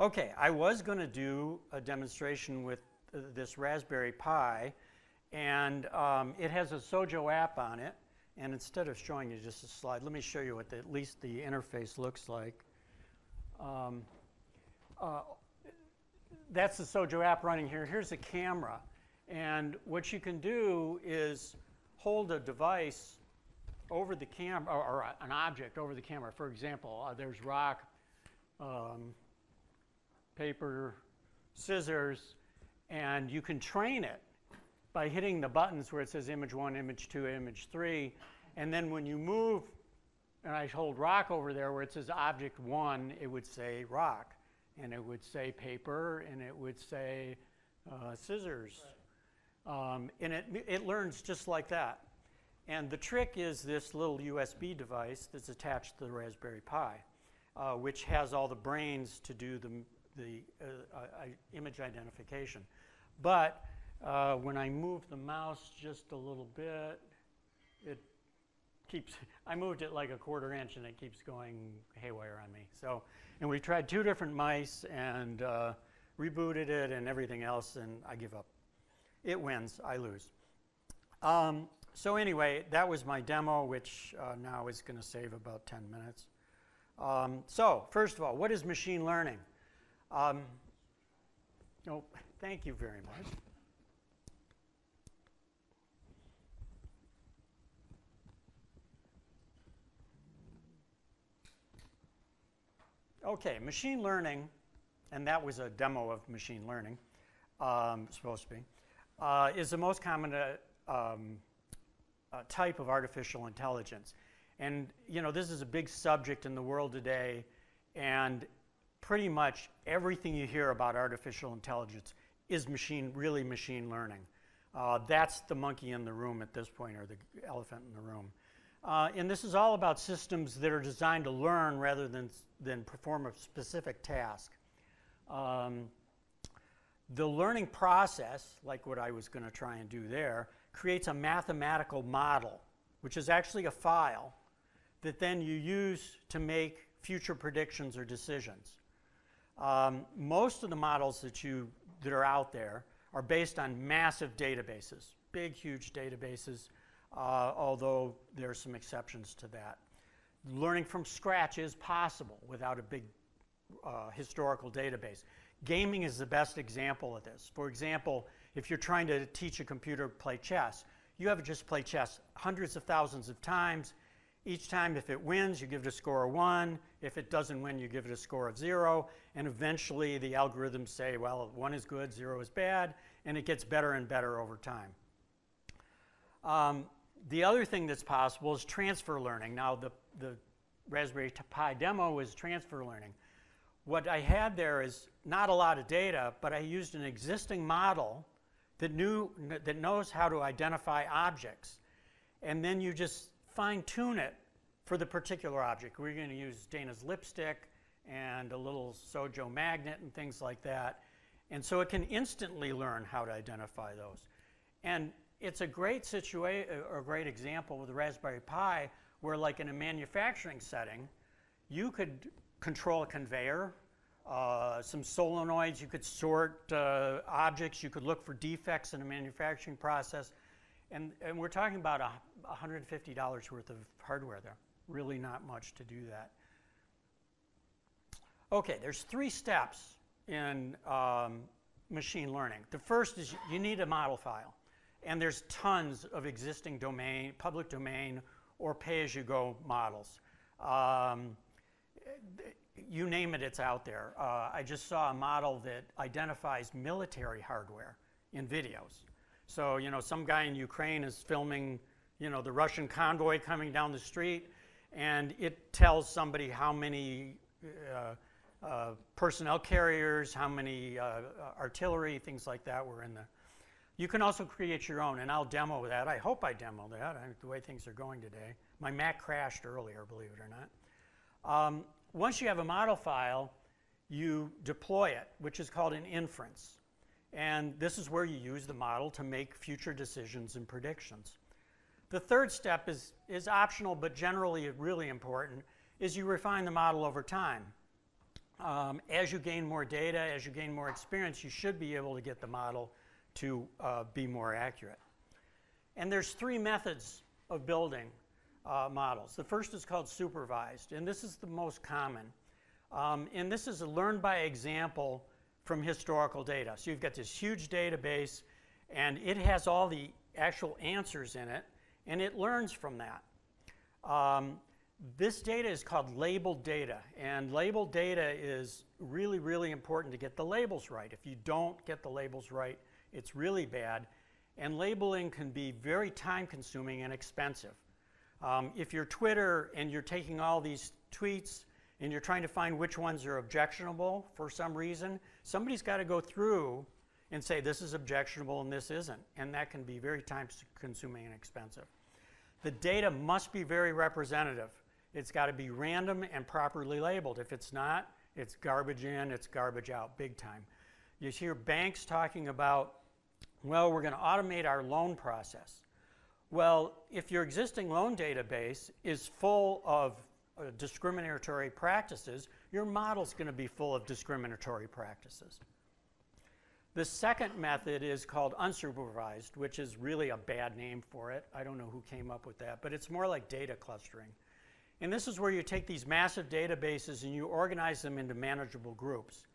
Okay, I was going to do a demonstration with this Raspberry Pi, and um, it has a Xojo app on it. And instead of showing you just a slide, let me show you what the, at least the interface looks like. Um, uh, that's the Xojo app running here. Here's a camera. And what you can do is hold a device over the camera, or, or an object over the camera. For example, uh, there's rock, um, paper, scissors, and you can train it by hitting the buttons where it says image one, image two, image three. And then when you move, and I hold rock over there where it says object one, it would say rock. And it would say paper, and it would say uh, scissors. Right. Um, and it, it learns just like that. And the trick is this little USB device that's attached to the Raspberry Pi, uh, which has all the brains to do the, the uh, image identification. But uh, when I move the mouse just a little bit, it keeps, I moved it like a quarter inch and it keeps going haywire on me. So, and we tried two different mice and uh, rebooted it and everything else and I give up. It wins, I lose. Um, so anyway, that was my demo, which uh, now is going to save about 10 minutes. Um, so first of all, what is machine learning? Um, oh, thank you very much. Okay, machine learning, and that was a demo of machine learning, um, supposed to be, uh, is the most common uh, um, uh, type of artificial intelligence. And, you know, this is a big subject in the world today, and pretty much everything you hear about artificial intelligence is machine, really machine learning. Uh, that's the monkey in the room at this point, or the elephant in the room. Uh, and this is all about systems that are designed to learn rather than, than perform a specific task. Um, the learning process, like what I was going to try and do there, creates a mathematical model, which is actually a file that then you use to make future predictions or decisions. Um, most of the models that, you, that are out there are based on massive databases, big, huge databases uh, although there are some exceptions to that. Learning from scratch is possible without a big uh, historical database. Gaming is the best example of this. For example, if you're trying to teach a computer to play chess, you have to just play chess hundreds of thousands of times. Each time, if it wins, you give it a score of one. If it doesn't win, you give it a score of zero. And eventually, the algorithms say, well, one is good, zero is bad, and it gets better and better over time. Um, the other thing that's possible is transfer learning. Now, the, the Raspberry Pi demo is transfer learning. What I had there is not a lot of data, but I used an existing model that, knew, that knows how to identify objects. And then you just fine tune it for the particular object. We're going to use Dana's lipstick and a little Xojo magnet and things like that. And so it can instantly learn how to identify those. And it's a great situation, or a great example with the Raspberry Pi where like in a manufacturing setting, you could control a conveyor, uh, some solenoids, you could sort uh, objects, you could look for defects in a manufacturing process. And, and we're talking about a, $150 worth of hardware there. Really not much to do that. Okay, there's three steps in um, machine learning. The first is you need a model file. And there's tons of existing domain, public domain or pay-as-you-go models. Um, you name it, it's out there. Uh, I just saw a model that identifies military hardware in videos. So, you know, some guy in Ukraine is filming, you know, the Russian convoy coming down the street, and it tells somebody how many uh, uh, personnel carriers, how many uh, artillery, things like that were in the you can also create your own, and I'll demo that. I hope I demo that, I, the way things are going today. My Mac crashed earlier, believe it or not. Um, once you have a model file, you deploy it, which is called an inference. And this is where you use the model to make future decisions and predictions. The third step is, is optional, but generally really important, is you refine the model over time. um, as you gain more data, as you gain more experience, you should be able to get the model to uh, be more accurate. And there's three methods of building uh, models. The first is called supervised, and this is the most common. Um, and this is a learn by example from historical data. So you've got this huge database, and it has all the actual answers in it, and it learns from that. Um, this data is called labeled data, and labeled data is really, really important to get the labels right. If you don't get the labels right, it's really bad. And labeling can be very time consuming and expensive. Um, if you're Twitter and you're taking all these tweets and you're trying to find which ones are objectionable for some reason, somebody's got to go through and say this is objectionable and this isn't. And that can be very time consuming and expensive. The data must be very representative. It's got to be random and properly labeled. If it's not, it's garbage in, it's garbage out, big time. You hear banks talking about, well, we're going to automate our loan process. Well, if your existing loan database is full of uh, discriminatory practices, your model's going to be full of discriminatory practices. The second method is called unsupervised, which is really a bad name for it. I don't know who came up with that, but it's more like data clustering. And this is where you take these massive databases and you organize them into manageable groups.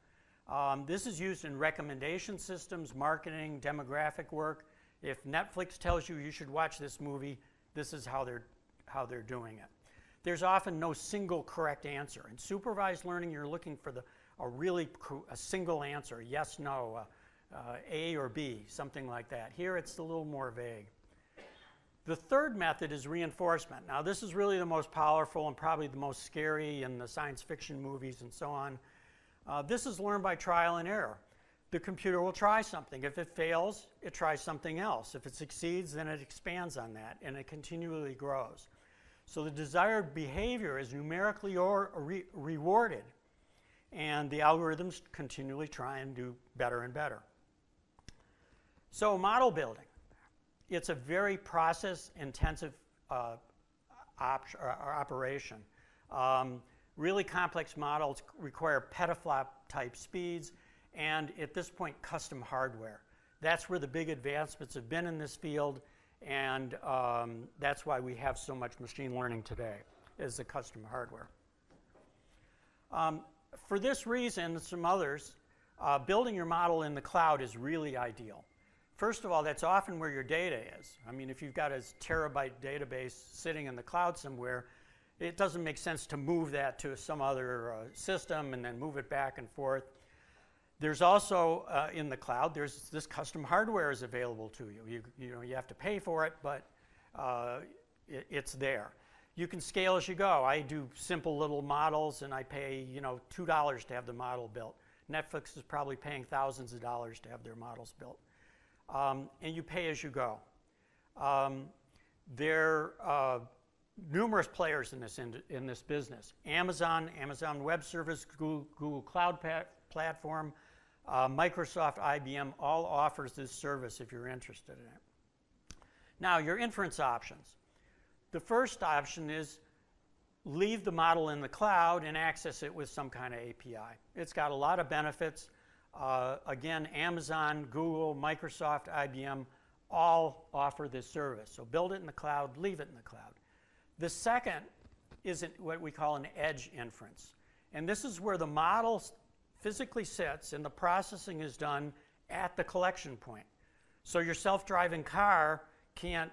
Um, this is used in recommendation systems, marketing, demographic work. If Netflix tells you you should watch this movie, this is how they're, how they're doing it. There's often no single correct answer. In supervised learning, you're looking for the, a really a single answer, yes, no, uh, uh, A or B, something like that. Here it's a little more vague. The third method is reinforcement. Now, this is really the most powerful and probably the most scary in the science fiction movies and so on. Uh, this is learned by trial and error. The computer will try something. If it fails, it tries something else. If it succeeds, then it expands on that and it continually grows. So the desired behavior is numerically or re rewarded, and the algorithms continually try and do better and better. So, model building it's a very process intensive uh, op operation. Um, really complex models require petaflop type speeds and at this point custom hardware. That's where the big advancements have been in this field and um, that's why we have so much machine learning today is the custom hardware. Um, for this reason and some others, uh, building your model in the cloud is really ideal. First of all, that's often where your data is. I mean, if you've got a terabyte database sitting in the cloud somewhere, it doesn't make sense to move that to some other uh, system and then move it back and forth. There's also uh, in the cloud, there's this custom hardware is available to you. You, you know, you have to pay for it, but uh, it, it's there. You can scale as you go. I do simple little models and I pay, you know, $2 to have the model built. Netflix is probably paying thousands of dollars to have their models built um, and you pay as you go. Um, there are uh, numerous players in this, in, in, this business. Amazon, Amazon Web Service, Google, Google Cloud Platform, uh, Microsoft, IBM all offers this service if you're interested in it. Now, your inference options. The first option is leave the model in the cloud and access it with some kind of API. It's got a lot of benefits. Uh, again, Amazon, Google, Microsoft, IBM all offer this service. So build it in the cloud, leave it in the cloud. The second is what we call an edge inference. And this is where the model physically sits and the processing is done at the collection point. So your self-driving car can't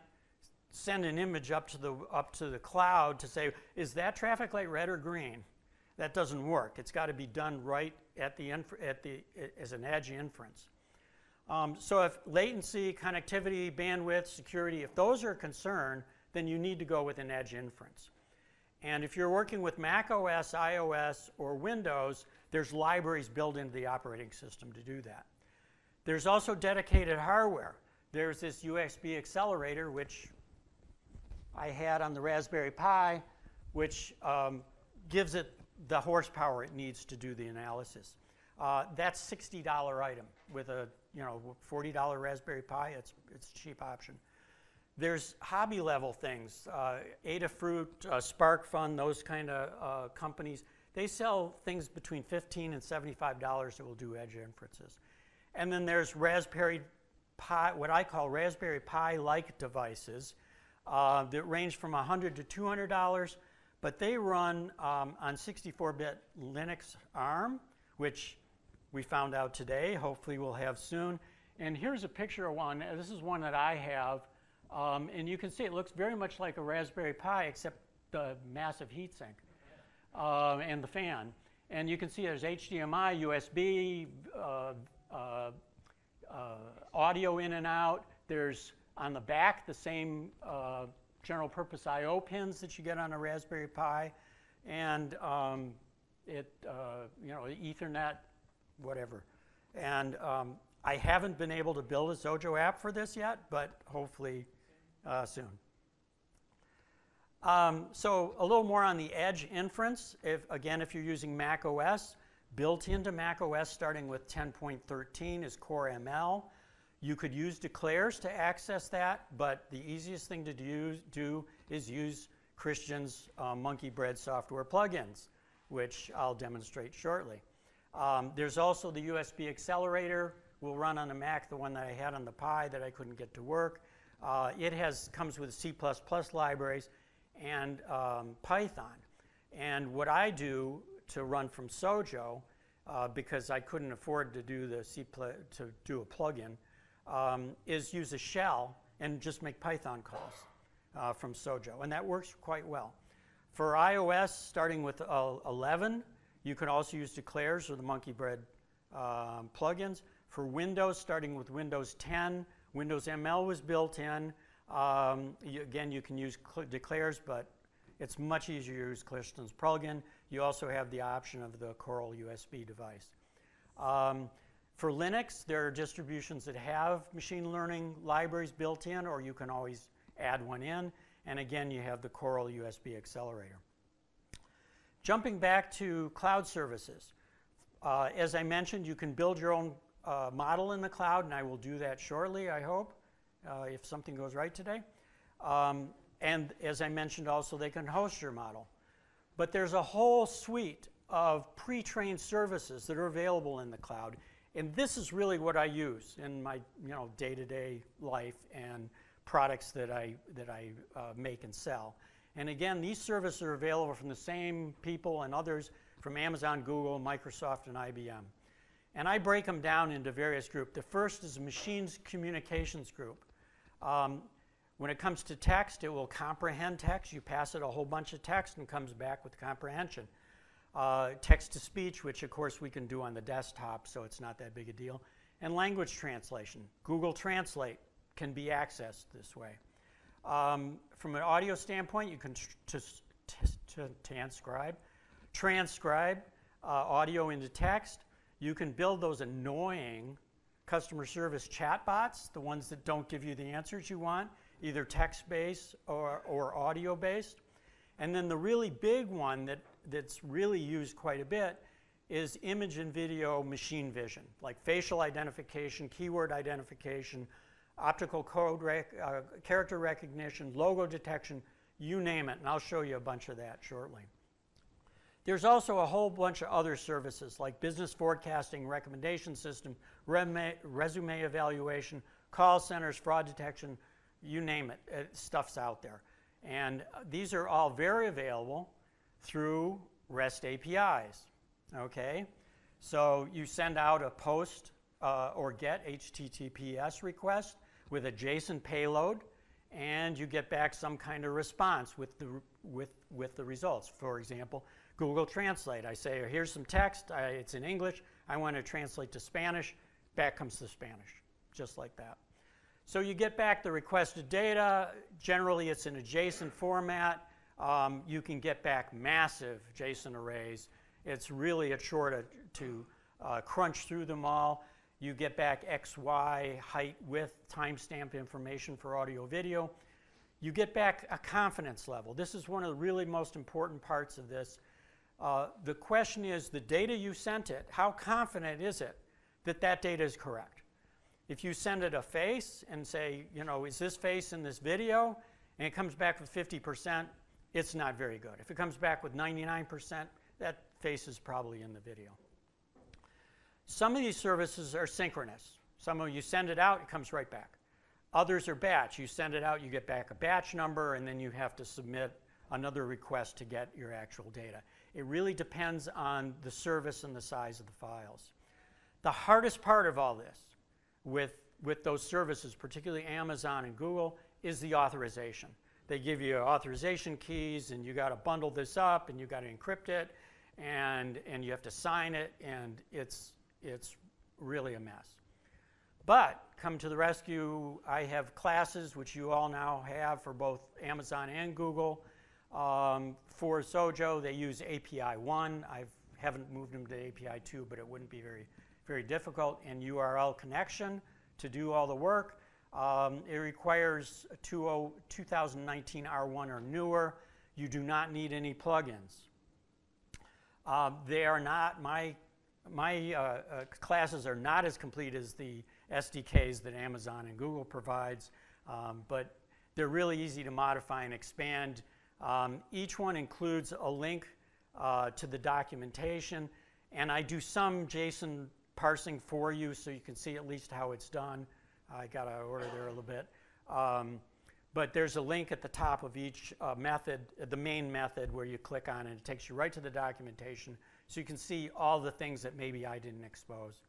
send an image up to the up to the cloud to say is that traffic light red or green that doesn't work it's got to be done right at the, at the as an edge inference. Um, so if latency, connectivity, bandwidth, security, if those are a concern, then you need to go with an edge inference. And if you're working with Mac OS, iOS, or Windows, there's libraries built into the operating system to do that. There's also dedicated hardware. There's this USB accelerator, which I had on the Raspberry Pi, which um, gives it the horsepower it needs to do the analysis. Uh, that's $60 item with a you know $40 Raspberry Pi. It's it's a cheap option. There's hobby level things, uh, Adafruit, uh, SparkFun, those kind of uh, companies. They sell things between 15 and $75 that will do edge inferences. And then there's Raspberry Pi, what I call Raspberry Pi-like devices uh, that range from 100 to $200, but they run um, on 64-bit Linux ARM, which we found out today, hopefully we'll have soon. And here's a picture of one. This is one that I have. Um, and you can see it looks very much like a Raspberry Pi, except the massive heatsink uh, and the fan. And you can see there's HDMI, USB, uh, uh, uh, audio in and out. There's on the back the same uh, general purpose I/O pins that you get on a Raspberry Pi, and um, it you know Ethernet, whatever. And um, I haven't been able to build a Xojo app for this yet, but hopefully uh, soon. Um, so a little more on the edge inference. If, again, if you're using Mac OS, built into Mac OS starting with 10.13 is Core ML. You could use declares to access that, but the easiest thing to do, do is use Christian's uh, Monkeybread software plugins, which I'll demonstrate shortly. Um, there's also the USB accelerator. Will run on a Mac, the one that I had on the Pi that I couldn't get to work. Uh, it has comes with C++ libraries and um, Python. And what I do to run from Xojo, uh, because I couldn't afford to do the C to do a plugin, um, is use a shell and just make Python calls uh, from Xojo, and that works quite well. For iOS, starting with uh, 11, you can also use declares or the Monkeybread um, plugins. For Windows, starting with Windows 10, Windows ML was built in. Um, you, again, you can use declares, but it's much easier to use Clifton's plugin. You also have the option of the Coral USB device. Um, for Linux, there are distributions that have machine learning libraries built in, or you can always add one in. And again, you have the Coral USB accelerator. Jumping back to cloud services. Uh, as I mentioned, you can build your own uh, model in the cloud, and I will do that shortly, I hope, uh, if something goes right today. Um, and as I mentioned also, they can host your model. But there's a whole suite of pre-trained services that are available in the cloud. And this is really what I use in my you know, day-to-day life and products that I, that I uh, make and sell. And again, these services are available from the same people and others from Amazon, Google, Microsoft, and IBM. And I break them down into various groups. The first is machines communications group. Um, when it comes to text, it will comprehend text. You pass it a whole bunch of text and comes back with comprehension. Uh, text to speech, which of course we can do on the desktop, so it's not that big a deal. And language translation. Google Translate can be accessed this way. Um, from an audio standpoint, you can transcribe, transcribe uh, audio into text. You can build those annoying customer service chatbots, the ones that don't give you the answers you want, either text-based or, or audio-based. And then the really big one that that's really used quite a bit is image and video machine vision, like facial identification, keyword identification, optical code rec uh, character recognition, logo detection, you name it, and I'll show you a bunch of that shortly. There's also a whole bunch of other services like business forecasting, recommendation system, resume evaluation, call centers, fraud detection, you name it, it stuff's out there. And these are all very available through REST APIs. Okay? So you send out a post uh, or get HTTPS request with a JSON payload, and you get back some kind of response with the, with, with the results. For example, Google Translate. I say, here's some text, I, it's in English, I want to translate to Spanish, back comes the Spanish, just like that. So you get back the requested data, generally it's in a JSON format, um, you can get back massive JSON arrays. It's really a chore to, to uh, crunch through them all. You get back X, Y, height, width, timestamp information for audio video. You get back a confidence level. This is one of the really most important parts of this. Uh, the question is the data you sent it, how confident is it that that data is correct? If you send it a face and say, you know, is this face in this video, and it comes back with 50%, it's not very good. If it comes back with 99%, that face is probably in the video. Some of these services are synchronous. Some of you send it out, it comes right back. Others are batch. You send it out, you get back a batch number, and then you have to submit another request to get your actual data. It really depends on the service and the size of the files. The hardest part of all this with, with those services, particularly Amazon and Google, is the authorization. They give you authorization keys, and you got to bundle this up, and you got to encrypt it, and, and you have to sign it, and it's, it's really a mess. But come to the rescue, I have classes, which you all now have for both Amazon and Google. Um, for Xojo, they use API 1. I haven't moved them to API 2, but it wouldn't be very, very difficult. And URL connection to do all the work. Um, it requires 2019 R1 or newer. You do not need any plugins. Uh, they are not, my, my uh, uh, classes are not as complete as the SDKs that Amazon and Google provides, um, but they're really easy to modify and expand. Um, each one includes a link uh, to the documentation, and I do some JSON parsing for you so you can see at least how it's done. I got to order there a little bit. Um, but there's a link at the top of each uh, method, uh, the main method, where you click on it. It takes you right to the documentation so you can see all the things that maybe I didn't expose.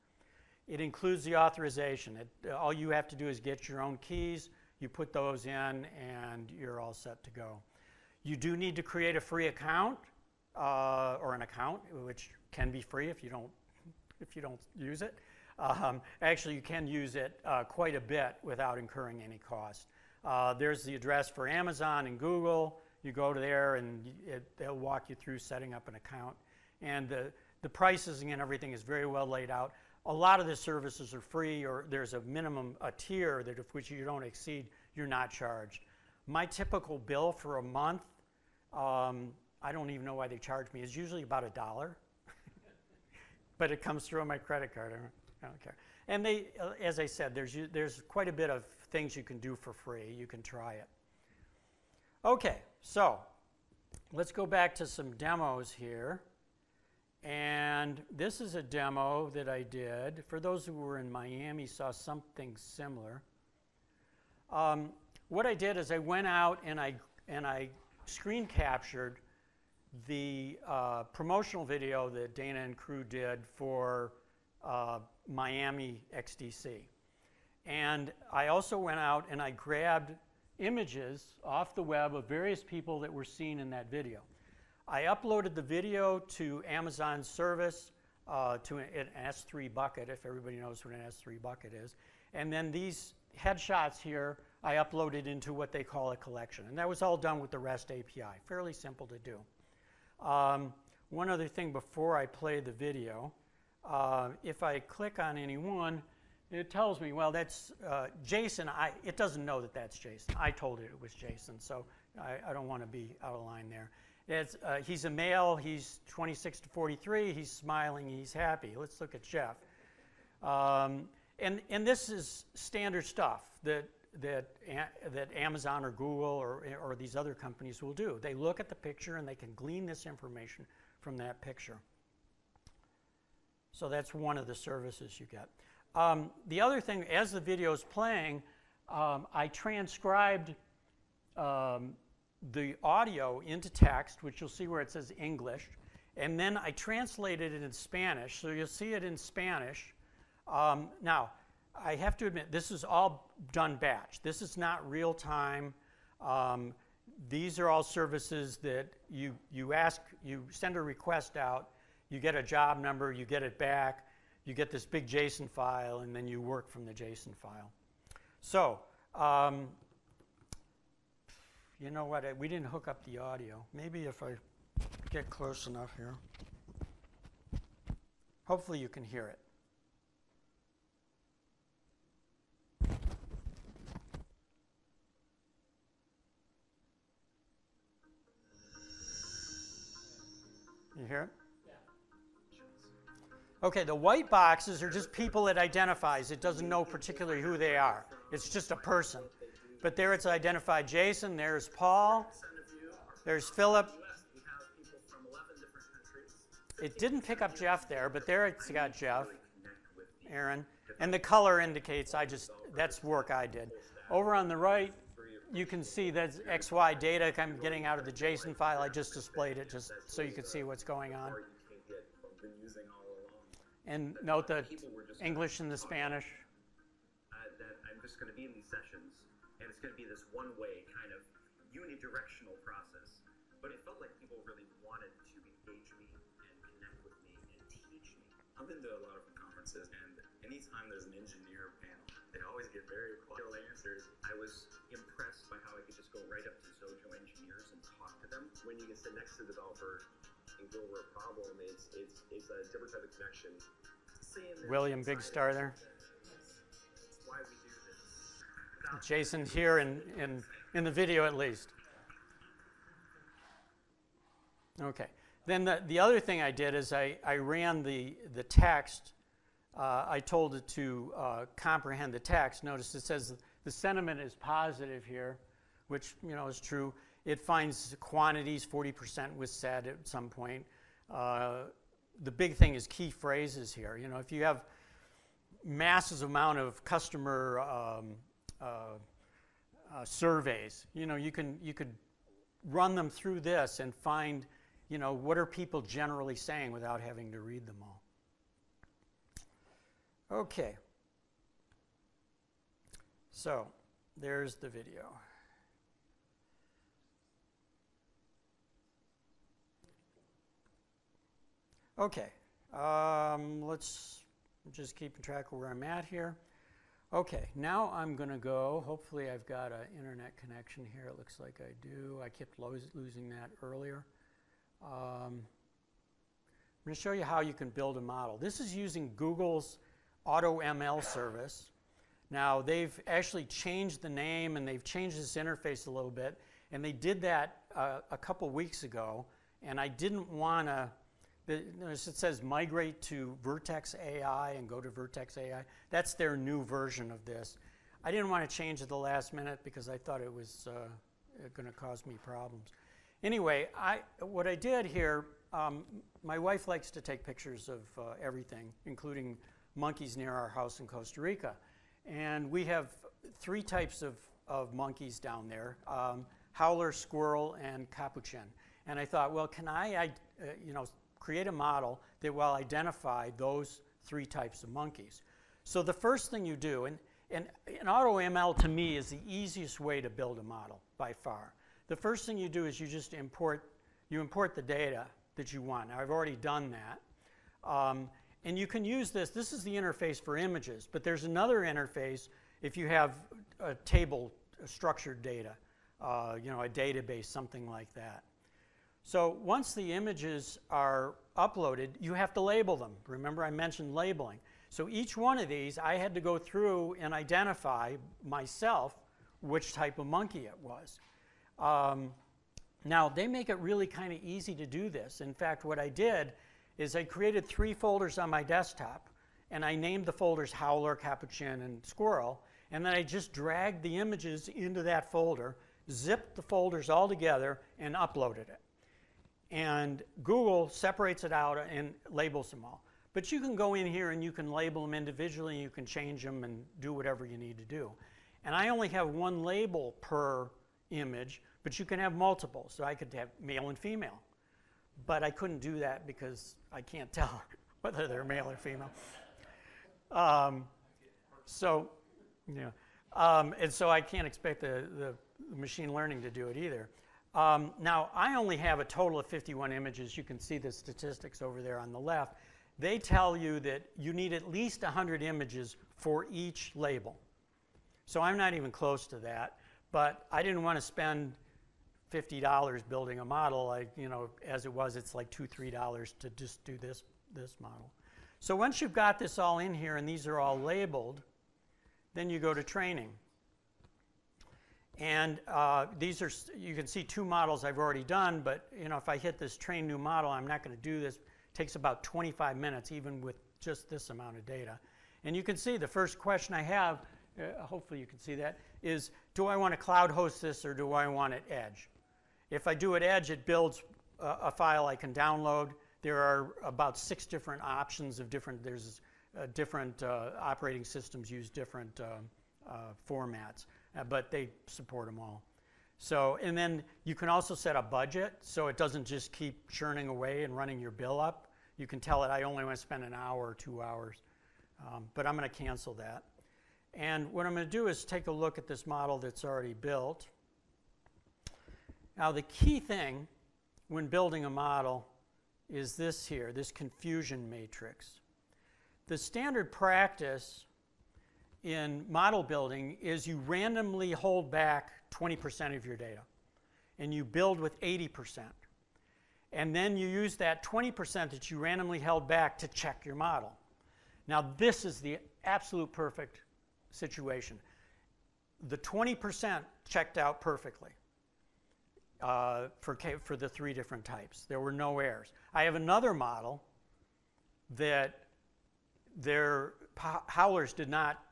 It includes the authorization. It, all you have to do is get your own keys, you put those in, and you're all set to go. You do need to create a free account uh, or an account, which can be free if you don't, if you don't use it. Um, actually, you can use it uh, quite a bit without incurring any cost. Uh, there's the address for Amazon and Google. You go to there and it, they'll walk you through setting up an account. And the, the pricing and everything is very well laid out. A lot of the services are free or there's a minimum, a tier that if which you don't exceed, you're not charged. My typical bill for a month, um, I don't even know why they charge me, It's usually about a dollar. but it comes through on my credit card. I don't care. And they, uh, as I said, there's, there's quite a bit of things you can do for free. You can try it. Okay, so let's go back to some demos here. And this is a demo that I did. For those who were in Miami, saw something similar. Um, what I did is I went out and I, and I screen captured the uh, promotional video that Dana and crew did for uh, Miami XDC. And I also went out and I grabbed images off the web of various people that were seen in that video. I uploaded the video to Amazon service uh, to an, an, S3 bucket, if everybody knows what an S3 bucket is. And then these headshots here, I uploaded into what they call a collection. And that was all done with the REST API. Fairly simple to do. Um, one other thing before I play the video, uh, if I click on any one, it tells me, well, that's uh, Jason. I, it doesn't know that that's Jason. I told it it was Jason, so I, I don't want to be out of line there. Uh, he's a male. He's 26 to 43. He's smiling. He's happy. Let's look at Jeff. Um, and, and this is standard stuff that, that, that Amazon or Google or, or these other companies will do. They look at the picture and they can glean this information from that picture. So that's one of the services you get. Um, the other thing, as the video is playing, um, I transcribed um, the audio into text, which you'll see where it says English, and then I translated it in Spanish, so you'll see it in Spanish. Um, now, I have to admit, this is all done batch. This is not real time. Um, these are all services that you, you ask, you send a request out, you get a job number, you get it back, you get this big JSON file, and then you work from the JSON file. So, um, you know what? We didn't hook up the audio. Maybe if I get close enough here. Hopefully you can hear it. You hear it? Okay, the white boxes are just people it identifies. It doesn't know particularly who they are. It's just a person. But there it's identified Jason, there's Paul, there's Philip, it didn't pick up Jeff there, but there it's got Jeff. Aaron, and the color indicates I just, that's work I did. Over on the right, you can see that's XY data I'm getting out of the JSON file. I just displayed it just so you could see what's going on. And note the English and the Spanish. that I'm just going to be in these sessions, and it's going to be this one-way kind of unidirectional process. But it felt like people really wanted to engage me and connect with me and teach me. I've been to a lot of conferences, and anytime there's an engineer they always get very quiet answers. I was impressed by how I could just go right up to Xojo engineers and talk to them. when you can sit next to the developer and go over a problem, it's it's it's a different type of connection. William Big Star there. Why we do this. Jason here in, in, in the video at least. Okay. Then the, the other thing I did is I, I ran the, the text. Uh, I told it to uh, comprehend the text. Notice it says the sentiment is positive here, which you know is true. It finds quantities. 40% was said at some point. Uh, the big thing is key phrases here. You know, if you have massive amount of customer um, uh, uh, surveys. You know, you can you could run them through this and find, you know, what are people generally saying without having to read them all. Okay. So, there's the video. Okay. Um, let's just keeping track of where I'm at here. Okay, now I'm going to go. Hopefully, I've got an internet connection here. It looks like I do. I kept lo- losing that earlier. Um, I'm going to show you how you can build a model. This is using Google's AutoML service. Now, they've actually changed the name and they've changed this interface a little bit, and they did that uh, a couple weeks ago. And I didn't want to it says migrate to Vertex AI and go to Vertex AI. That's their new version of this. I didn't want to change at the last minute because I thought it was uh, going to cause me problems. Anyway, I, what I did here, um, my wife likes to take pictures of uh, everything, including monkeys near our house in Costa Rica. And we have three types of, of monkeys down there um, howler, squirrel, and capuchin. And I thought, well, can I, I uh, you know, create a model that will identify those three types of monkeys. So the first thing you do, and, and, and AutoML to me is the easiest way to build a model by far. The first thing you do is you just import, you import the data that you want. I've already done that. Um, and you can use this, this is the interface for images, but there's another interface if you have a table structured data, uh, you know, a database, something like that. So once the images are uploaded, you have to label them. Remember I mentioned labeling. So each one of these, I had to go through and identify myself which type of monkey it was. Um, now, they make it really kind of easy to do this. In fact, what I did is I created three folders on my desktop, and I named the folders Howler, Capuchin, and Squirrel, and then I just dragged the images into that folder, zipped the folders all together, and uploaded it and Google separates it out and labels them all. But you can go in here and you can label them individually, you can change them and do whatever you need to do. And I only have one label per image, but you can have multiple. So I could have male and female. But I couldn't do that because I can't tell whether they're male or female. Um, so, yeah. Um, and so I can't expect the, the machine learning to do it either. Um, now, I only have a total of 51 images. You can see the statistics over there on the left. They tell you that you need at least 100 images for each label. So I'm not even close to that, but I didn't want to spend $50 building a model. I, you know, as it was, it's like two, three dollars to just do this, this model. So once you've got this all in here and these are all labeled, then you go to training. And uh, these are, you can see two models I've already done, but you know, if I hit this train new model, I'm not going to do this. It takes about 25 minutes, even with just this amount of data. And you can see the first question I have, uh, hopefully you can see that, is do I want to cloud host this or do I want it edge? If I do it edge, it builds a, a file I can download. there are about six different options of different, there's uh, different uh, operating systems use different uh, uh, formats, uh, but they support them all. So, and then you can also set a budget so it doesn't just keep churning away and running your bill up. You can tell it, I only want to spend an hour or two hours, um, but I'm going to cancel that. And what I'm going to do is take a look at this model that's already built. Now, the key thing when building a model is this here, this confusion matrix. The standard practice in model building is you randomly hold back 20% of your data and you build with 80%. And then you use that 20% that you randomly held back to check your model. Now, this is the absolute perfect situation. The 20% checked out perfectly uh, for, for the three different types. There were no errors. I have another model that their howlers did not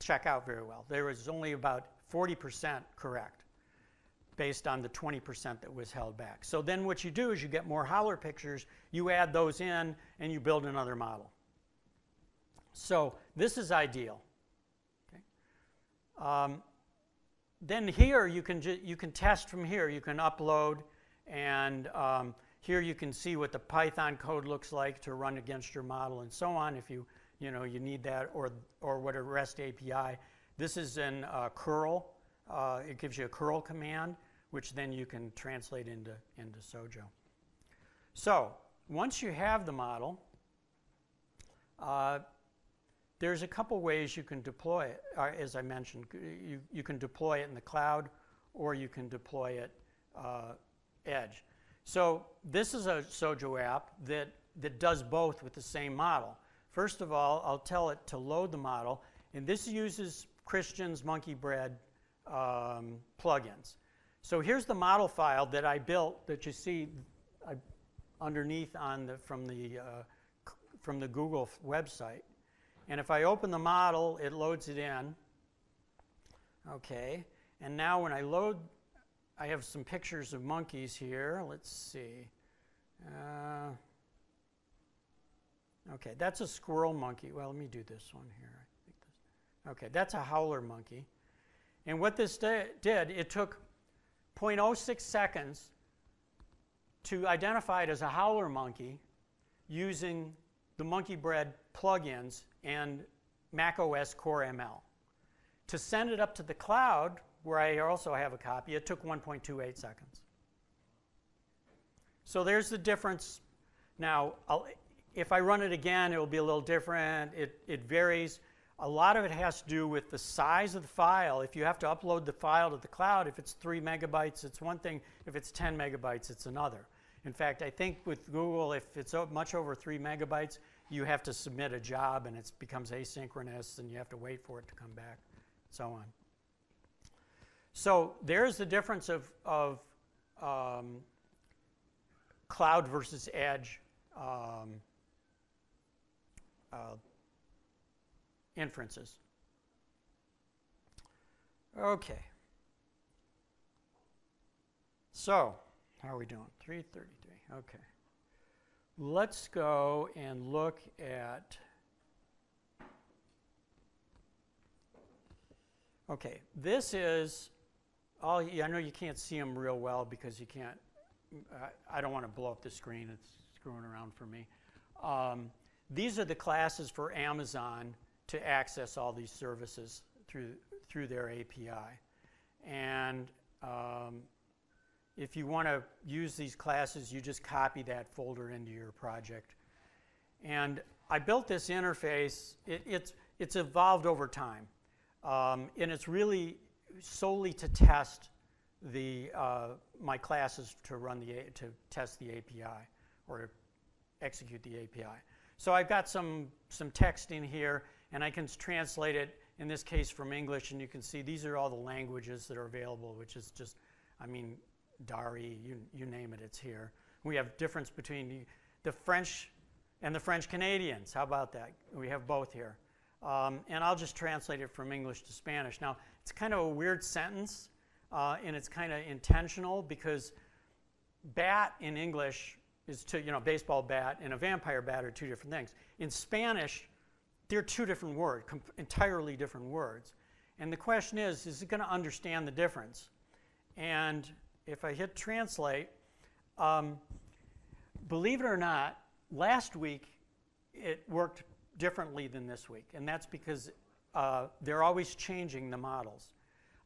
check out very well. There was only about 40% correct based on the 20% that was held back. So then what you do is you get more howler pictures, you add those in, and you build another model. So this is ideal. Okay. Um, then here you can, you can test from here. You can upload and um, here you can see what the Python code looks like to run against your model and so on if you, you, know, you need that or, or what a REST API. This is in uh, curl. Uh, it gives you a curl command which then you can translate into, into Xojo. So once you have the model, uh, there's a couple ways you can deploy it. Uh, as I mentioned, you, you can deploy it in the cloud or you can deploy it uh, edge. So this is a Xojo app that, that does both with the same model. First of all, I'll tell it to load the model, and this uses Christian's Monkeybread um, plugins. So here's the model file that I built that you see uh, underneath on the, from, the, uh, from the Google website. And if I open the model, it loads it in. Okay, and now when I load, I have some pictures of monkeys here. Let's see. Uh, okay, that's a squirrel monkey. Well, let me do this one here. This, okay, that's a howler monkey. And what this did, it took 0.06 seconds to identify it as a howler monkey using the Monkeybread plugins and macOS Core ML. To send it up to the cloud, where I also have a copy, it took 1.28 seconds. So there's the difference. Now, I'll, if I run it again, it will be a little different. It, it varies. A lot of it has to do with the size of the file. If you have to upload the file to the cloud, if it's three megabytes, it's one thing. If it's 10 megabytes, it's another. In fact, I think with Google, if it's much over three megabytes, you have to submit a job and it becomes asynchronous and you have to wait for it to come back, so on. So there's the difference of, of um, cloud versus edge um, uh, inferences. Okay. So, how are we doing? 333. Okay. Let's go and look at. Okay, this is all. I know you can't see them real well because you can't. I don't want to blow up the screen. It's screwing around for me. Um, these are the classes for Amazon to access all these services through, through their API. And um, if you want to use these classes, you just copy that folder into your project. And I built this interface. It, it's, it's evolved over time. Um, and it's really solely to test the, uh, my classes to run the, to test the API or execute the API. So I've got some, some text in here and I can translate it in this case from English, and you can see these are all the languages that are available, which is just, I mean, Dari, you, you name it, it's here. We have difference between the, French and the French Canadians. How about that? We have both here. Um, and I'll just translate it from English to Spanish. Now, it's kind of a weird sentence, uh, and it's kind of intentional because bat in English is to, you know, baseball bat and a vampire bat are two different things. In Spanish, they're two different words, entirely different words. And the question is, is it going to understand the difference? And if I hit translate, um, believe it or not, last week it worked differently than this week, and that's because uh, they're always changing the models.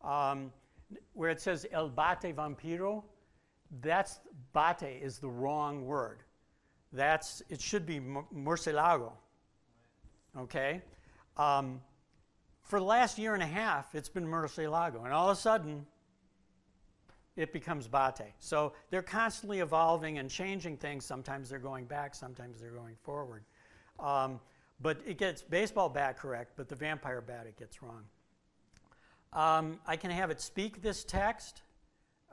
Um, where it says El Bate Vampiro, that's bate is the wrong word. That's it should be mu- murcielago. Okay, um, for the last year and a half, it's been murcielago, and all of a sudden, it becomes bate. So they're constantly evolving and changing things. Sometimes they're going back, sometimes they're going forward. Um, but it gets baseball bat correct, but the vampire bat it gets wrong. Um, I can have it speak this text.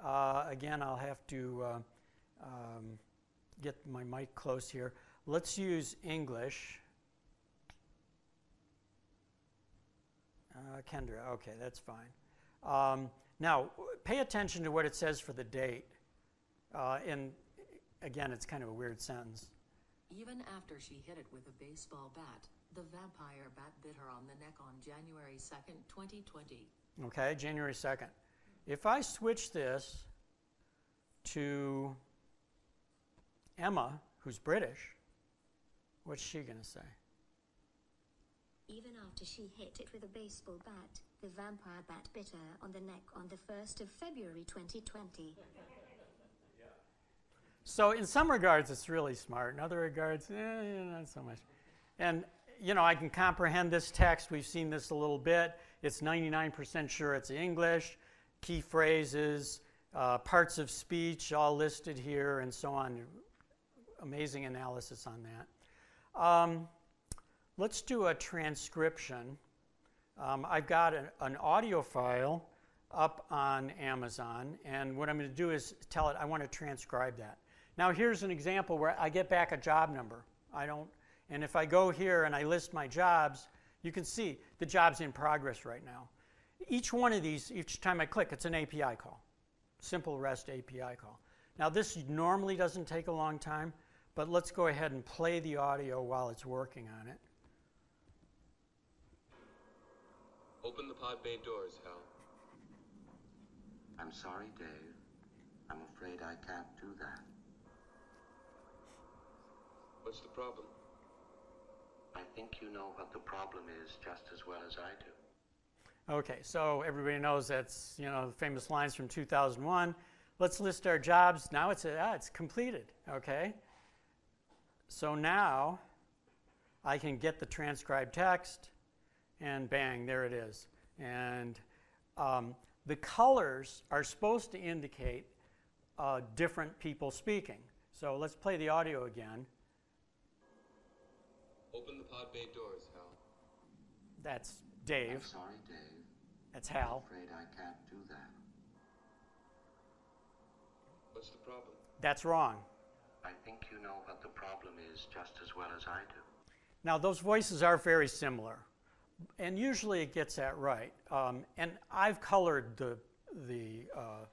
Uh, again, I'll have to uh, um, get my mic close here. Let's use English. Uh, Kendra, okay, that's fine. Now, pay attention to what it says for the date. Uh, and again, it's kind of a weird sentence. Even after she hit it with a baseball bat, the vampire bat bit her on the neck on January 2nd, 2020. Okay, January 2nd. If I switch this to Emma, who's British, what's she going to say? Even after she hit it with a baseball bat, the vampire bat bit her on the neck on the 1st of February 2020. So, in some regards, it's really smart. In other regards, eh, not so much. And, you know, I can comprehend this text. We've seen this a little bit. It's 99% sure it's English, key phrases, uh, parts of speech all listed here, and so on. Amazing analysis on that. Um, let's do a transcription. Um, I've got an, an audio file up on Amazon, and what I'm going to do is tell it I want to transcribe that. Now, here's an example where I get back a job number. I don't, and if I go here and I list my jobs, you can see the job's in progress right now. Each one of these, each time I click, it's an API call, simple REST API call. Now, this normally doesn't take a long time, but let's go ahead and play the audio while it's working on it. Open the pod bay doors, Hal. I'm sorry, Dave. I'm afraid I can't do that. What's the problem? I think you know what the problem is just as well as I do. Okay, so everybody knows that's you know the famous lines from 2001. Let's list our jobs. Now it's ah, it's completed. Okay. So now I can get the transcribed text, and bang, there it is. And um, the colors are supposed to indicate uh, different people speaking. So let's play the audio again. Open the pod bay doors, Hal. That's I'm Dave. sorry, Dave. That's Hal. I'm Hal. afraid I can't do that. What's the problem? That's wrong. I think you know what the problem is just as well as I do. Now, those voices are very similar, and usually it gets that right. Um, and I've colored the, the, uh,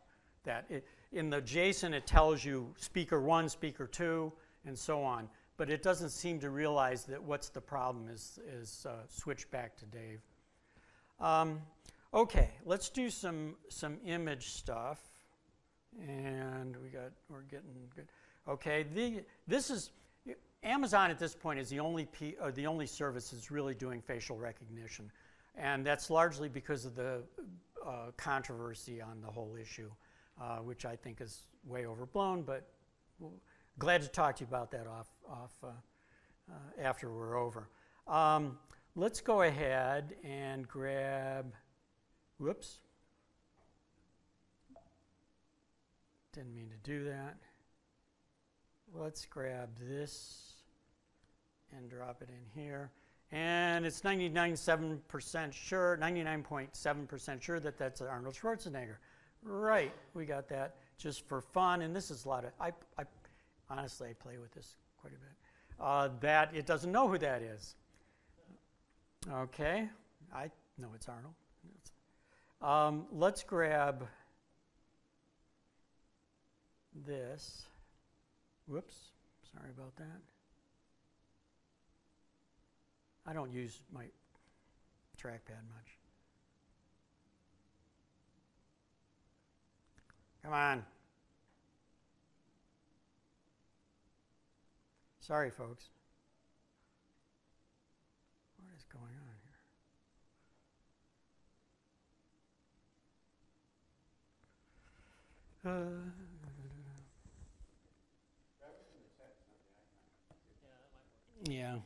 that. It, in the JSON, it tells you speaker one, speaker two, and so on. But it doesn't seem to realize that what's the problem is, is uh, switch back to Dave. Um, okay, let's do some, some image stuff. And we got, we're getting good. Okay, the, this is, Amazon at this point is the only, P, uh, the only service that's really doing facial recognition. And that's largely because of the uh, controversy on the whole issue, uh, which I think is way overblown, but glad to talk to you about that off, off uh, uh, after we're over. Um, let's go ahead and grab, whoops. Didn't mean to do that. Let's grab this and drop it in here. And it's 99.7% sure, 99.7% sure that that's Arnold Schwarzenegger. Right, we got that just for fun. And this is a lot of, I, I honestly, I play with this quite a bit. Uh, that it doesn't know who that is. Okay, I know it's Arnold. Um, let's grab this. Whoops. Sorry about that. I don't use my trackpad much. Come on. Sorry, folks. What is going on here? Uh, yeah.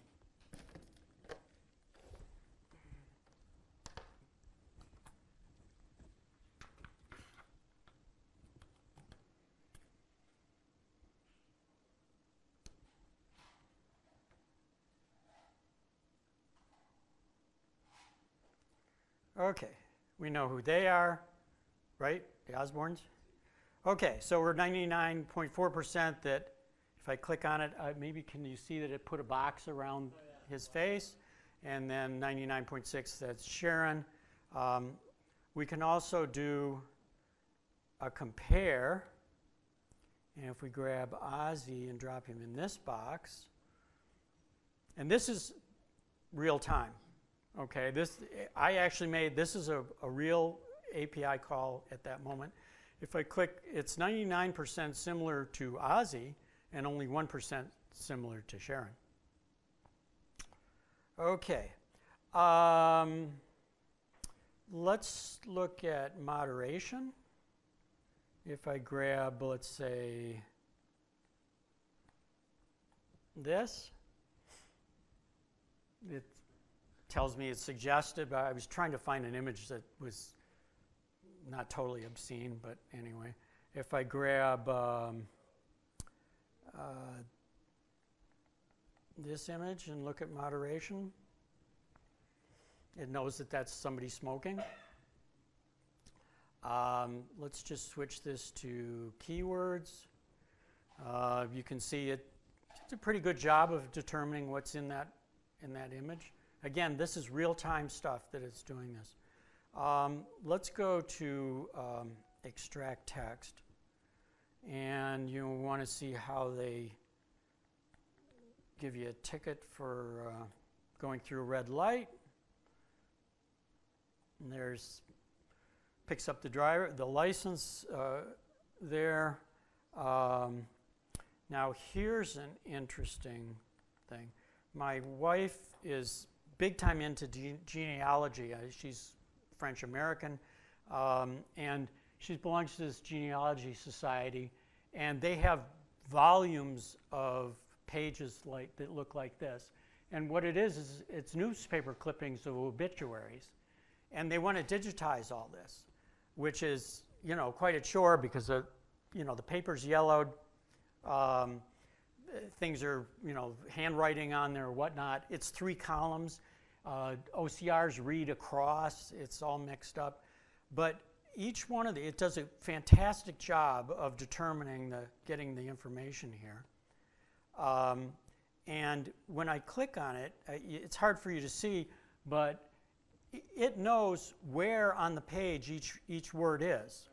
Okay, we know who they are, right? The Osbournes? Okay, so we're 99.4% that if I click on it, uh, maybe can you see that it put a box around his face? And then 99.6, that's Sharon. Um, we can also do a compare. And if we grab Ozzy and drop him in this box, and this is real time. Okay, this I actually made this is a, a real API call at that moment. If I click, it's 99% similar to Ozzy and only 1% similar to Sharon. Okay, um, let's look at moderation. If I grab, let's say, this, it tells me it's suggested, but I was trying to find an image that was not totally obscene, but anyway. If I grab um, uh, this image and look at moderation, it knows that that's somebody smoking. Um, let's just switch this to keywords. Uh, you can see it, it's a pretty good job of determining what's in that, in that image. Again, this is real-time stuff that it's doing this. Um, let's go to um, extract text. And you want to see how they give you a ticket for uh, going through a red light. And there's picks up the driver, the license uh, there. Um, now here's an interesting thing. My wife is big time into genealogy. Uh, she's French American, um, and she belongs to this genealogy society, and they have volumes of pages like that look like this. And what it is is it's newspaper clippings of obituaries, and they want to digitize all this, which is you know quite a chore because the you know the paper's yellowed. Um, things are, you know, handwriting on there or whatnot. It's three columns. Uh, OCRs read across, it's all mixed up. But each one of the, it does a fantastic job of determining the, getting the information here. Um, and when I click on it, it's hard for you to see, but it knows where on the page each, each word is.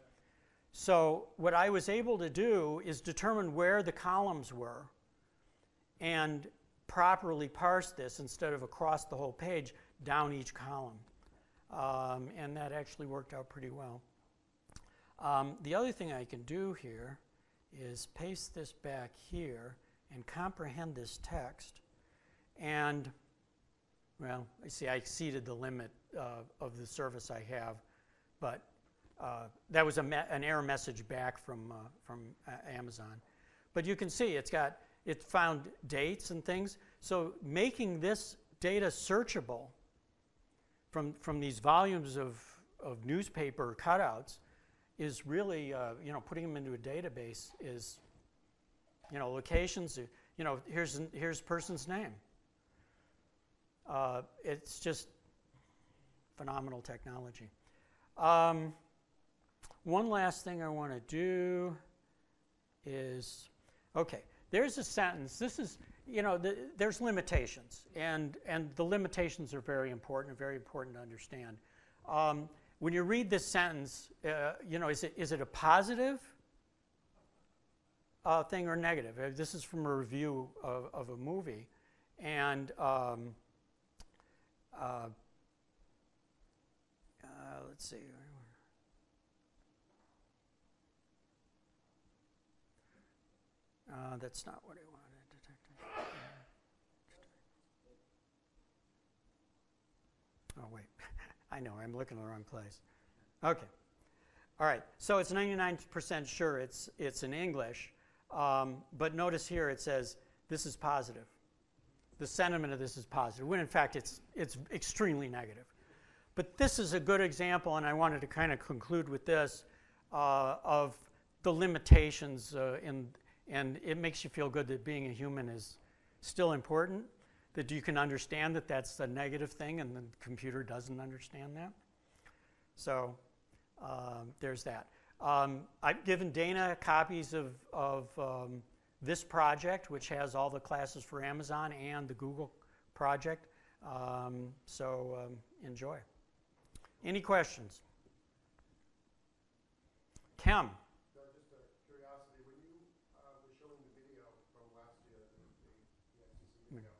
So what I was able to do is determine where the columns were and properly parse this instead of across the whole page down each column. Um, and that actually worked out pretty well. Um, the other thing I can do here is paste this back here and comprehend this text. And, well, I see I exceeded the limit uh, of the service I have, but uh, that was an error message back from, uh, from uh, Amazon. But you can see it's got it found dates and things. So making this data searchable from, from these volumes of, of newspaper cutouts is really, uh, you know, putting them into a database is, you know, locations, you know, here's, here's person's name. Uh, it's just phenomenal technology. Um, one last thing I want to do is, okay, there's a sentence. This is, you know, the, there's limitations, and, and the limitations are very important, very important to understand. Um, when you read this sentence, uh, you know, is it, is it a positive uh, thing or negative. Uh, This is from a review of, of a movie, and um, uh, uh, let's see. Uh, that's not what I wanted. Oh, wait. I know, I'm looking in the wrong place. Okay. All right, so it's 99% sure it's, it's in English, um, but notice here it says this is positive. The sentiment of this is positive, when in fact it's, it's extremely negative. But this is a good example, and I wanted to kind of conclude with this, uh, of the limitations uh, in, and it makes you feel good that being a human is still important, that you can understand that that's a negative thing and the computer doesn't understand that. So um, there's that. Um, I've given Dana copies of, of um, this project, which has all the classes for Amazon and the Google project. Um, so um, enjoy. Any questions? Kim. No, just a curiosity, when you uh, were showing the video from last year, the, the, the FCC video,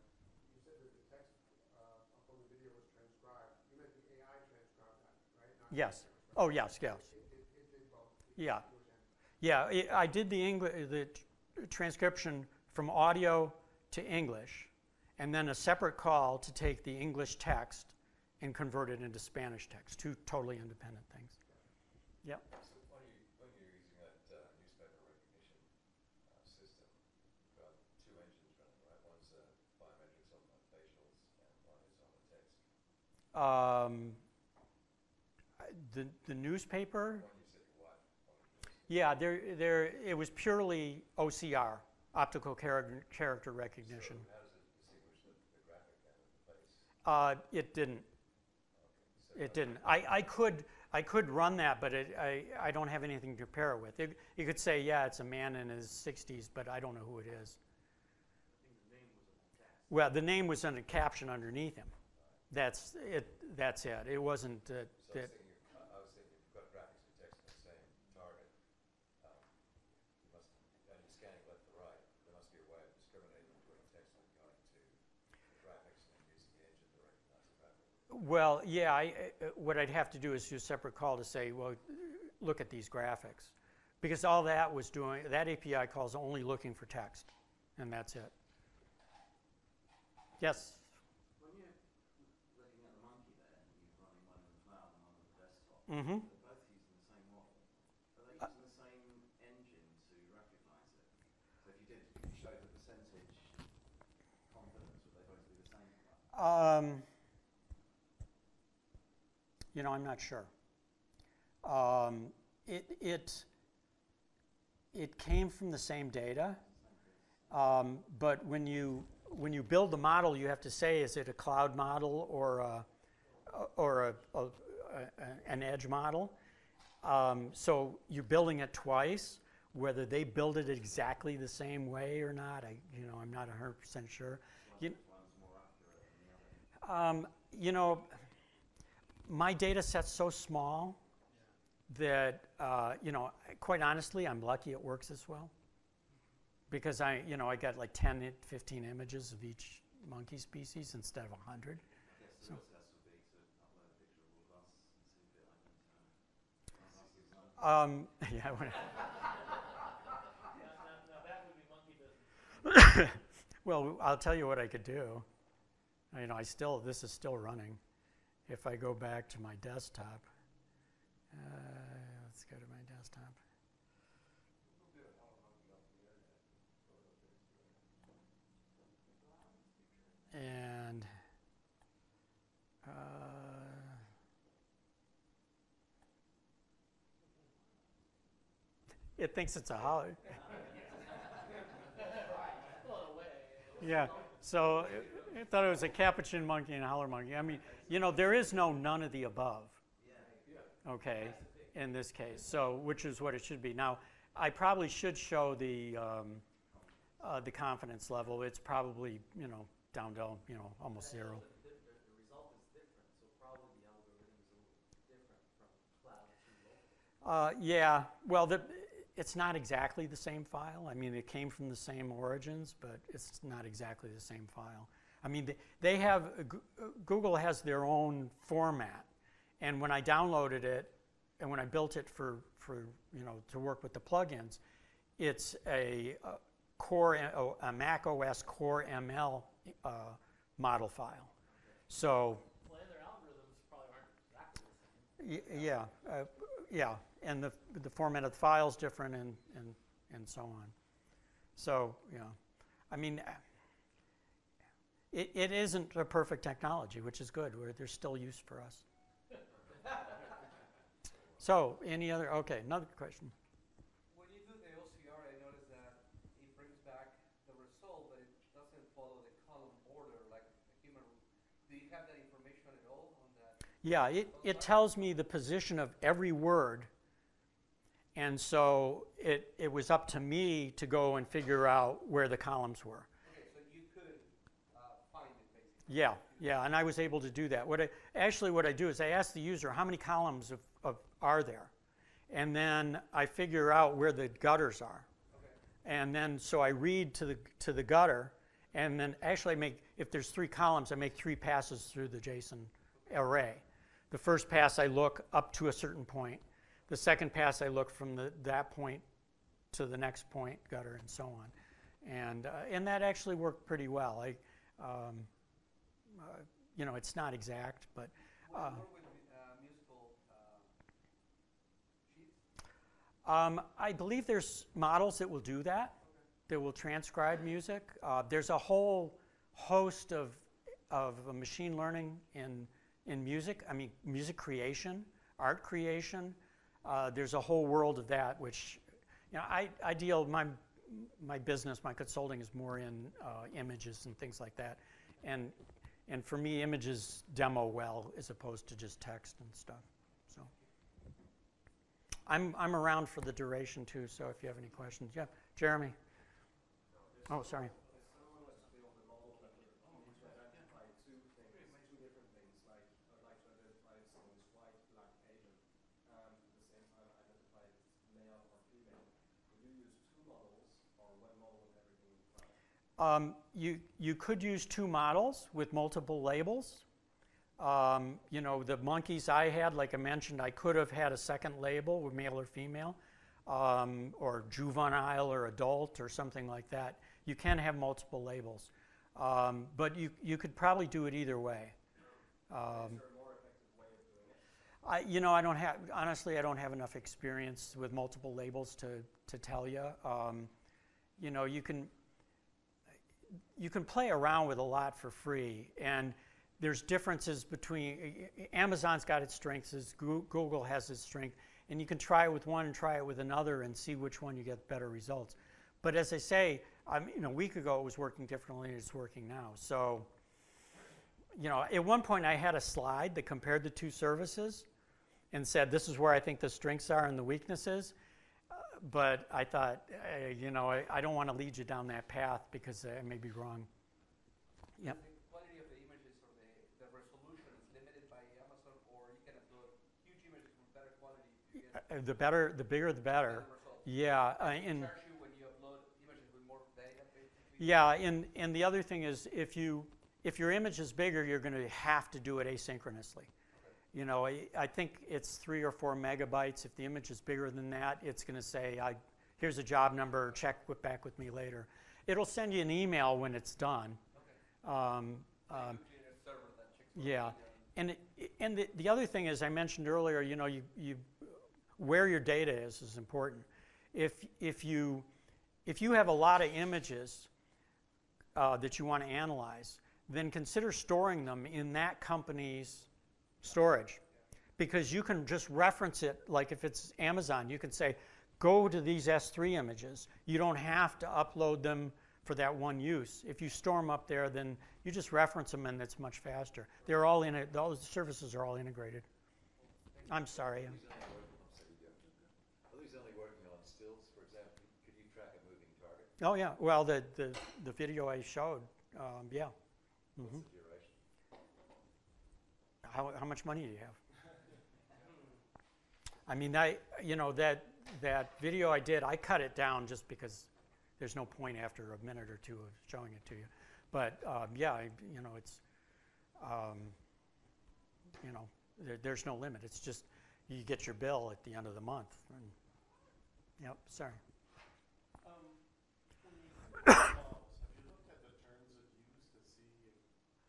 you said that the text uh, up on the video was transcribed. You meant the AI transcribed that, right? Not the Yes. Oh, yes, yes. Yeah. Yeah, I I did the English, the transcription from audio to English, and then a separate call to take the English text and convert it into Spanish text. Two totally independent things. Yep. So when you, when you're using that uh, newspaper recognition uh, system, you've got two engines running, right? One's uh, biometrics on the facials and one is on the text. Um, the the newspaper. One you said your wife wanted to Yeah, there there it was purely OCR, optical character character recognition. So how does it distinguish the, the graphic then the face? Uh, it didn't. So It didn't. I, I could I could run that, but it, I I don't have anything to compare it with. It, you could say, yeah, it's a man in his 60s, but I don't know who it is. Well, the name was in a caption underneath him. That's it. That's it. It wasn't uh, So that. thinking, I I was thinking if you've got graphics with text on the same target, um, you must, and you're scanning left to right, there must be a way of discriminating between text and going to the graphics and then using the engine to recognize the graphic. Well, yeah. I, uh, what I'd have to do is do a separate call to say, well, look at these graphics, because all that was doing that API call is only looking for text, and that's it. Yes. When you're looking at the monkey there, you're running one in the cloud and one on the desktop, Mm-hmm. they're both using the same model. Are they using the same engine to recognize it? So if you did, if you showed the percentage confidence, would they both be the same? Um, you know, I'm not sure. Um, it, it, it came from the same data, um, but when you, when you build the model, you have to say, is it a cloud model or a, or a, a, a, an edge model? Um, so you're building it twice. Whether they build it exactly the same way or not, I, you know, I'm not 100% sure. You, um, you know, my data set's so small that, uh, you know, quite honestly, I'm lucky it works this well. Because I, you know, I got like 10, i- 15 images of each monkey species instead of 100. Yes, So-. Um, yeah, well, I'll tell you what I could do. You know, I still, this is still running. If I go back to my desktop, uh, let's go to my desktop. And uh, it thinks it's a howler. Yeah, so it, it thought it was a capuchin monkey and a howler monkey. I mean, you know, there is no none of the above. Okay, in this case, so which is what it should be. Now, I probably should show the um, uh, the confidence level. It's probably you know down to you know almost zero. The, the, the result is different, so probably the algorithms are different from cloud to local. Uh, yeah, well, the, it's not exactly the same file. I mean, it came from the same origins, but it's not exactly the same file. I mean, they, they have, Goo- Google has their own format. And when I downloaded it, and when I built it for, for you know, to work with the plugins, it's a, uh core, a, a Mac OS Core ML uh, model file. So, Well, their algorithms probably aren't exactly the same. Y- Yeah, uh, yeah, and the, the format of the file is different and, and, and so on. So, yeah, I mean, it, it isn't a perfect technology, which is good, where there's still use for us. So, any other, okay, another question. When you do the OCR, I notice that it brings back the result, but it doesn't follow the column order like a human. Do you have that information at all on that? Yeah, it, it tells me the position of every word. And so it, it was up to me to go and figure out where the columns were. Okay, so you could uh, find it basically. Yeah, yeah, and I was able to do that. What I, actually, what I do is I ask the user how many columns of, of are there, and then I figure out where the gutters are, and then so I read to the to the gutter, and then actually I make if there's three columns, I make three passes through the JSON array. The first pass I look up to a certain point. The second pass I look from the, that point to the next point, gutter, and so on. And, uh, and that actually worked pretty well. I, um, uh, you know, it's not exact, but uh, uh, musical uh, um, I believe there's models that will do that, that will transcribe music. Uh, there's a whole host of, of machine learning in, in music. I mean, music creation, art creation. Uh, there's a whole world of that, which, you know, I, I deal, my, my business, my consulting is more in uh, images and things like that. And, and for me, images demo well as opposed to just text and stuff. So. I'm, I'm around for the duration too, so if you have any questions. Yeah, Jeremy. Oh, sorry. Um, you, you could use two models with multiple labels. Um, you know, the monkeys I had, like I mentioned, I could have had a second label with male or female, um, or juvenile or adult or something like that. You can have multiple labels, um, but you, you could probably do it either way. Um, I, you know, I don't have, honestly, I don't have enough experience with multiple labels to, to tell you. Um, you know, you can, you can play around with a lot for free and there's differences between amazon's got its strengths google has its strength and you can try it with one and try it with another and see which one you get better results. But as i say I mean, a week ago it was working differently and it's working now. So you know at one point i had a slide that compared the two services and said this is where i think the strengths are and the weaknesses but I thought, uh, you know, I, I don't want to lead you down that path because I may be wrong. Yep. The quality of the images or the, the resolution is limited by Amazon, or you can upload huge images with better quality get Uh, the better, the bigger, the better. Yeah, uh, and you when you upload images with more data, basically. yeah, and and the other thing is, if you if your image is bigger, you're going to have to do it asynchronously. You know, I, I think it's three or four megabytes. If the image is bigger than that, it's going to say, I, here's a job number, check with, back with me later. It'll send you an email when it's done. Um, um, yeah, and, it, and the, the other thing is, I mentioned earlier, you know, you, you, where your data is is important. If, if, you, if you have a lot of images uh, that you want to analyze, then consider storing them in that company's storage. Because you can just reference it like if it's Amazon you can say go to these S3 images. You don't have to upload them for that one use. If you store them up there then you just reference them and it's much faster. They're all in it those services are all integrated. I'm sorry. Are these only working on stills, for example? Could you track a moving target? oh yeah. Well the, the, the video I showed um, yeah. The duration? How, how much money do you have? I mean, I, you know, that that video I did, I cut it down just because there's no point after a minute or two of showing it to you. But um, yeah, I, you know, it's, um, you know, there, there's no limit. It's just you get your bill at the end of the month. And, yep, sorry. Um, when you look at models, have you looked at the terms of use to see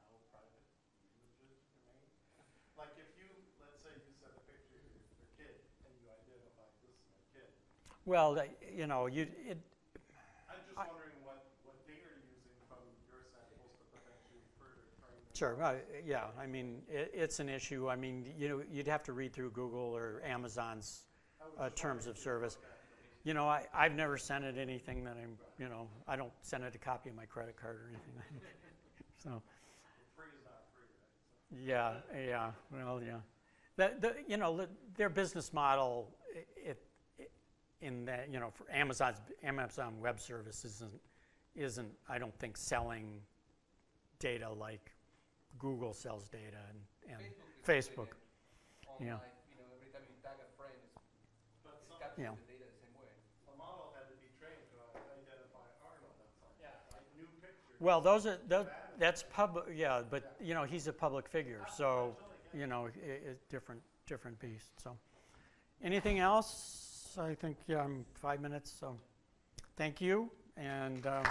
how private images remain? Like if you, let's say you sent a picture of your kid and you identified this is my kid. Well, that- you know, you, it, I'm just wondering what, what they are using from your samples to potentially further train their Sure. Uh, yeah. I mean, it, it's an issue. I mean, you know, you'd have to read through Google or Amazon's uh, terms of service. You know, I, I've never sent it anything that I'm, you know, I don't send it a copy of my credit card or anything. so, Free is not free, right? So- yeah, yeah. Well, yeah. The, the, you know, the- their business model, i- it, in that, you know, for Amazon's Amazon Web Services isn't, isn't, I don't think, selling data like Google sells data and, and Facebook. On Yeah. you know, every time you tag a friend, it's, But it's capturing Yeah. the data the same way. a model had to be trained to identify Arnold outside. Yeah. Like new pictures. Well, those are, tho- that's public, yeah, but, you know, he's a public figure, so, you know, i i different, different beast, so. Anything else? I think, yeah, I'm five minutes, so, thank you, and, uh,